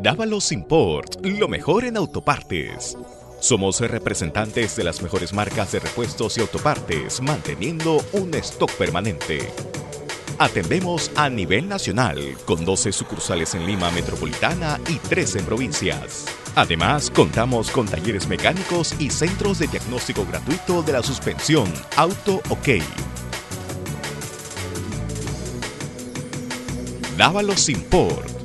Dávalos Import, lo mejor en autopartes. Somos representantes de las mejores marcas de repuestos y autopartes, manteniendo un stock permanente. Atendemos a nivel nacional, con 12 sucursales en Lima Metropolitana y 3 en provincias. Además, contamos con talleres mecánicos y centros de diagnóstico gratuito de la suspensión Auto OK. Dávalos Import